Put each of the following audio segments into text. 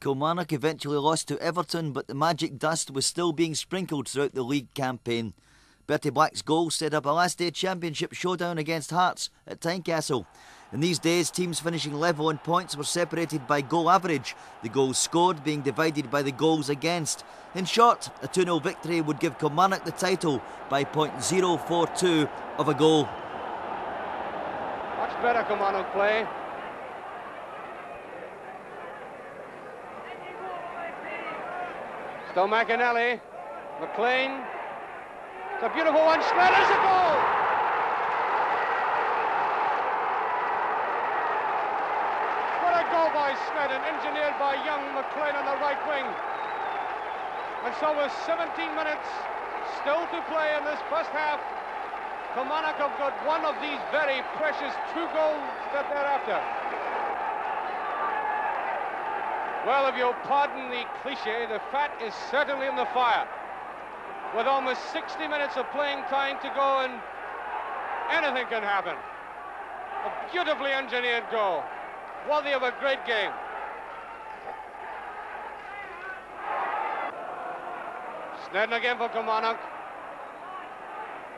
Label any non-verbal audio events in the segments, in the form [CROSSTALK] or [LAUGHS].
Kilmarnock eventually lost to Everton, but the magic dust was still being sprinkled throughout the league campaign. Bertie Black's goal set up a last day championship showdown against Hearts at Tynecastle. In these days, teams finishing level in points were separated by goal average, the goals scored being divided by the goals against. In short, a 2 0 victory would give Kilmarnock the title by .042 of a goal. Much better Kilmarnock play. Still McInally. McLean. It's a beautiful one. Schneider's a goal! What a goal by Sneddon, engineered by young McLean on the right wing. And so with 17 minutes still to play in this first half, Kilmarnock have got one of these very precious two goals that they're after. Well, if you'll pardon the cliche, the fat is certainly in the fire. With almost 60 minutes of playing time to go and anything can happen. A beautifully engineered goal, worthy of a great game. Sneddon again for Kilmarnock.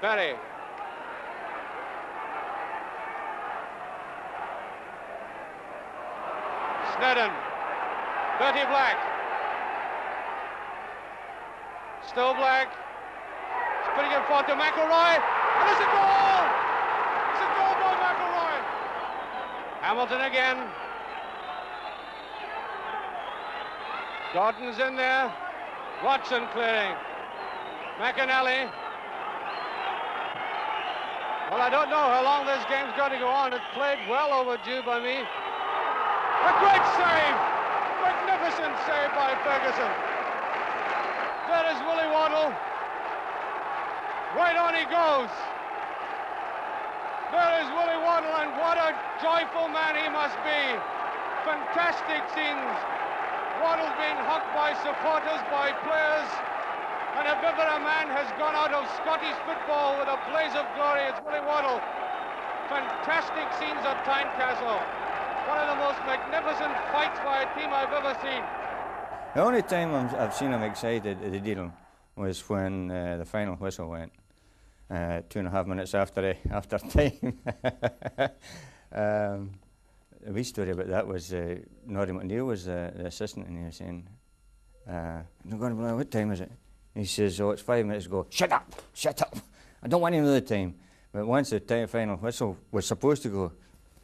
Berry. Sneddon. Bertie Black. Still Black. He's putting it forward to McIlroy. And it's a goal! It's a goal by McIlroy. Hamilton again. Gordon's in there. Watson clearing. McInally. Well, I don't know how long this game's going to go on. It's played well overdue by me. A great save! Magnificent save by Ferguson. There is Willie Waddell. Right on he goes. There is Willie Waddell, and what a joyful man he must be. Fantastic scenes. Waddell being hugged by supporters, by players. And if ever a man has gone out of Scottish football with a blaze of glory, it's Willie Waddell. Fantastic scenes at Tynecastle. One of the most magnificent fights by a team I've ever seen. The only time i have seen him excited at the deal was when uh, the final whistle went. Uh, two and a half minutes after after [LAUGHS] time. um, a wee story about that was uh, Norrie McNeil was the assistant and he was saying, uh, what time is it? He says, oh, it's five minutes ago. Shut up, shut up. [LAUGHS] I don't want to know the time. But once the time final whistle was supposed to go,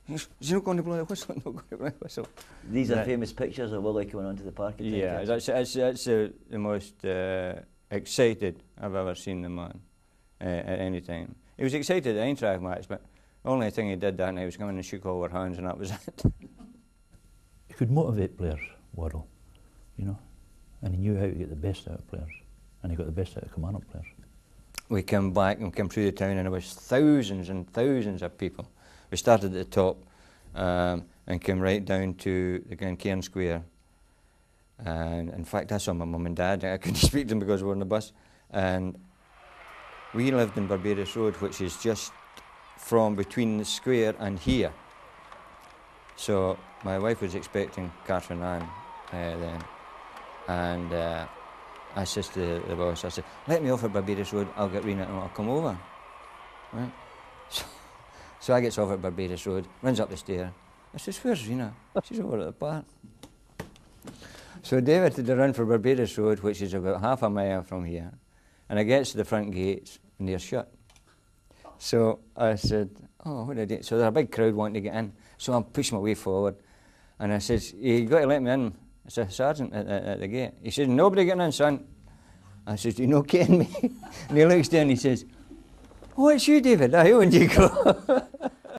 He's, not going to blow the whistle, not going to blow the whistle. These are famous pictures of Willie coming onto the park. Yeah, that's, that's, that's uh, the most uh, excited I've ever seen the man uh, at any time. He was excited at the Eintracht match, but the only thing he did that night was come in and shook all our hands, and that was [LAUGHS] it. he could motivate players, Waddell, you know, and he knew how to get the best out of players, and he got the best out of Kilmarnock players. We came back and came through the town, and there was thousands and thousands of people we started at the top um, and came right down to the Glencairn Square. And in fact, I saw my mum and dad. [LAUGHS] I couldn't speak to them because we were on the bus. And we lived in Barbados Road, which is just from between the square and here. So my wife was expecting Catherine Ann uh, then. And uh, I said to the boss, I said, let me off at Barbados Road, I'll get Rena and I'll come over. Right? So I gets off at Barbados Road, runs up the stair. I says, where's Rena? She's over at the park. So David had to run for Barbados Road, which is about half a mile from here. And I gets to the front gates and they're shut. So I said, oh, what did I do? So there's a big crowd wanting to get in. So I'm pushing my way forward. And I says, you got to let me in. It's a sergeant at, at, the gate. He says, nobody getting in, son. I says, you know kidding [LAUGHS] me? and he looks down and he says, Oh, it's you, David. I owned eh? you go. [LAUGHS]